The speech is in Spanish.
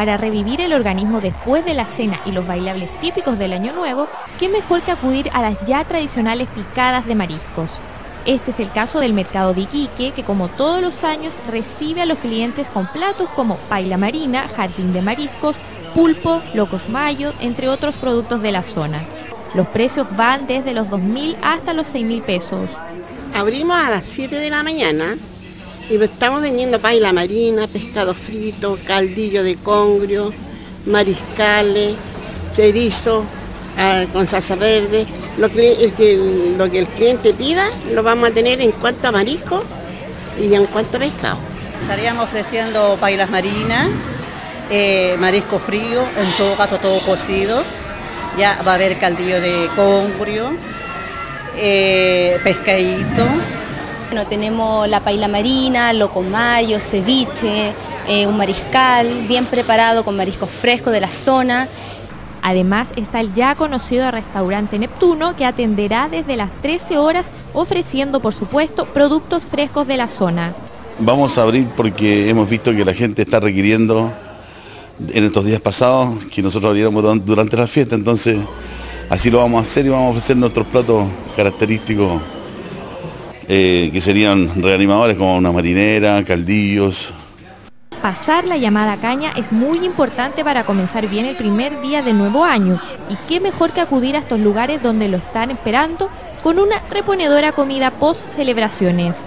Para revivir el organismo después de la cena y los bailables típicos del Año Nuevo, qué mejor que acudir a las ya tradicionales picadas de mariscos. Este es el caso del mercado de Iquique, que como todos los años recibe a los clientes con platos como paila marina, jardín de mariscos, pulpo, locos mayo, entre otros productos de la zona. Los precios van desde los 2.000 hasta los 6.000 pesos. Abrimos a las 7 de la mañana y estamos vendiendo paila marina, pescado frito, caldillo de congrio, mariscales, cherizo ah, con salsa verde. Lo que, lo que el cliente pida lo vamos a tener en cuanto a marisco y en cuanto a pescado. Estaríamos ofreciendo pailas marinas, eh, marisco frío, en todo caso todo cocido. Ya va a haber caldillo de congrio, eh, pescadito. Bueno, tenemos la paila marina, locomayo, ceviche, eh, un mariscal bien preparado con mariscos frescos de la zona. Además está el ya conocido restaurante Neptuno que atenderá desde las 13 horas ofreciendo por supuesto productos frescos de la zona. Vamos a abrir porque hemos visto que la gente está requiriendo en estos días pasados que nosotros abriéramos durante la fiesta, entonces así lo vamos a hacer y vamos a ofrecer nuestros platos característicos eh, que serían reanimadores como una marinera, caldillos. Pasar la llamada caña es muy importante para comenzar bien el primer día del nuevo año y qué mejor que acudir a estos lugares donde lo están esperando con una reponedora comida post celebraciones.